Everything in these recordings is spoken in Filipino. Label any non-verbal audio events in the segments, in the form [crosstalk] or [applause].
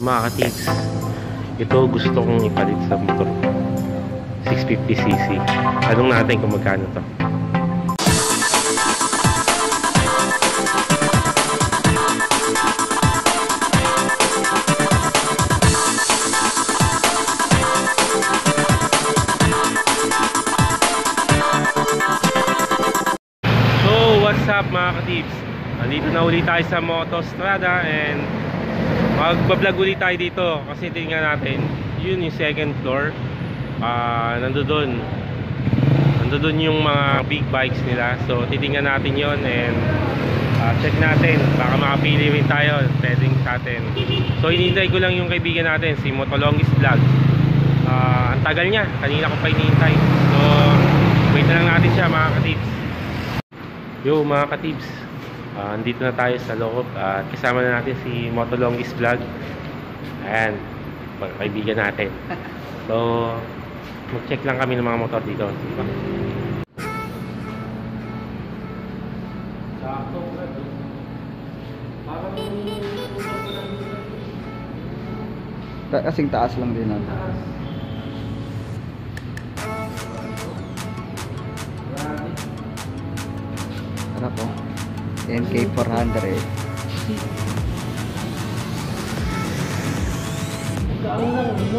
Mga katips, ito gusto kong ipalit sa motor. 650cc. Tanong natin kung magkano to. So, what's up mga katips? Nandito na ulit tayo sa Motostrada and magbablog ulit tayo dito kasi tingnan natin. Yun yung second floor. Uh, nando doon nando doon yung mga big bikes nila. So titingnan natin yon and uh, check natin. Baka makapili rin tayo. Pwedeng sa atin. So hinihintay ko lang yung kaibigan natin si Motolongis Vlog. Uh, ang tagal niya. Kanina ko pa hinihintay. So wait na lang natin siya mga katips. Yo mga katips uh, andito na tayo sa loob at uh, kasama na natin si Motolongis Vlog. Ayan mga kaibigan natin. [laughs] So mag check lang kami ng mga motor dito diba? Ta kasing taas lang din ano. NK400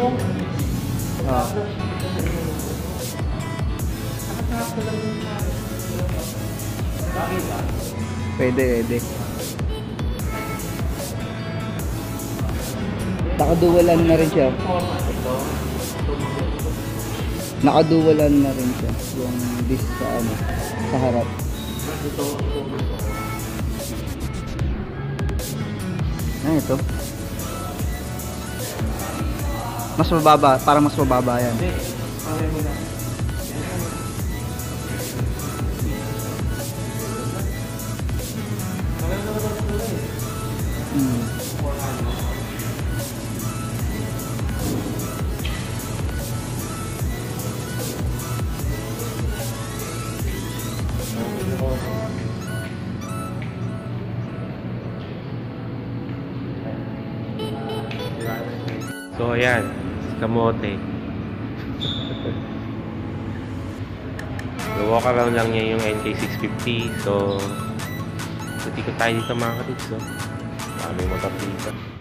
oh. Ah. pwede pwede. Nakaduwalan na rin siya. Nakaduwalan na rin siya. Yung disc sa ano sa harap. ito Ano ito? Mas mababa, parang mas mababa yan. Hmm. So ayan, kamote. walk around lang niya yung NK650. So, puti ko tayo dito mga katips. So, dami motor dito.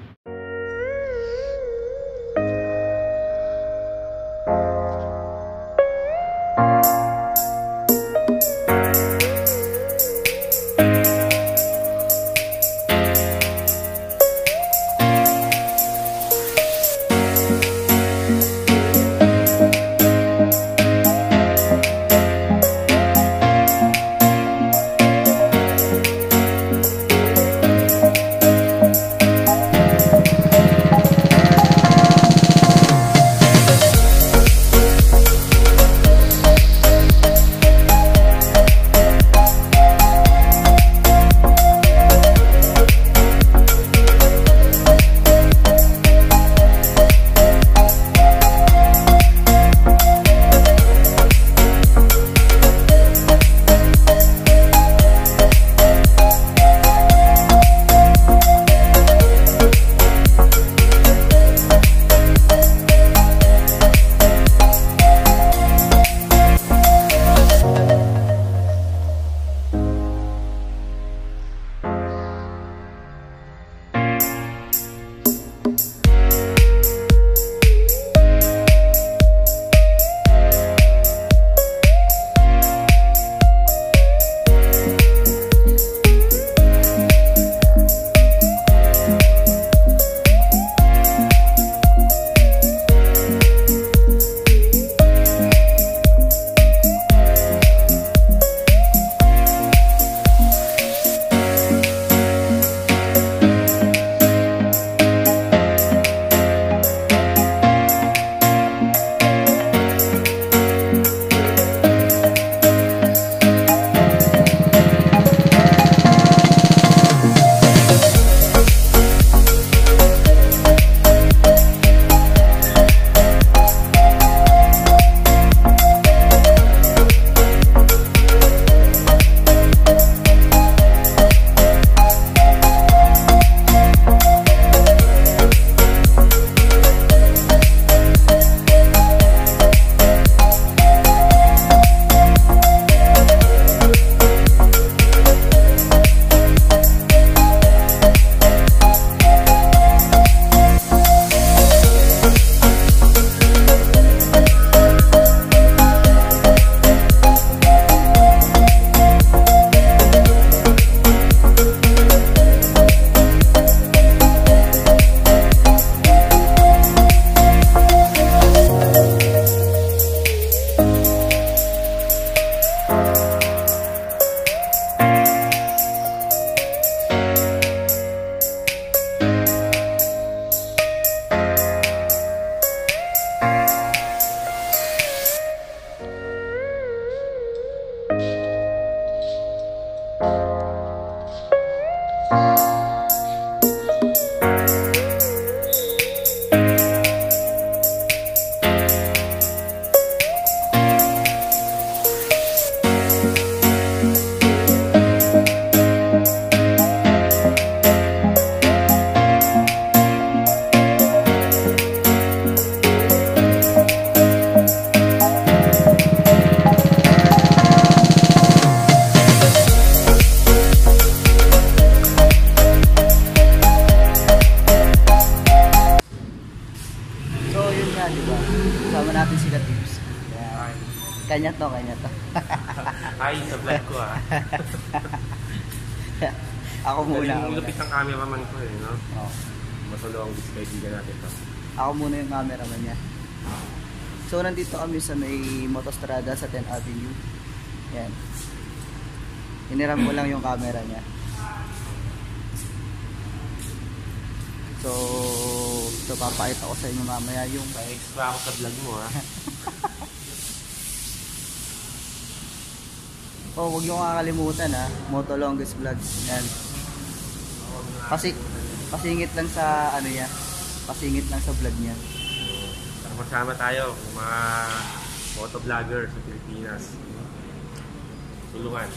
Kanya to, kanya to. [laughs] ay sa vlog ko ah. [laughs] Ako muna. Muna. lupit ng cameraman ko eh, no? Oh. Matulong ang kaibigan natin to. Ako muna yung cameraman niya. So, nandito kami sa may Motostrada sa 10th Avenue. Yan. Iniram ko lang yung camera niya. So, so papakita ko sa inyo mamaya yung Pa-extra ako sa vlog mo ah. [laughs] Oh, huwag niyo kakalimutan ha. Moto longest vlog. Yan. Kasi pasingit lang sa ano niya. Pasingit lang sa vlog niya. Sama-sama tayo, mga motovlogger sa Pilipinas. Tulungan.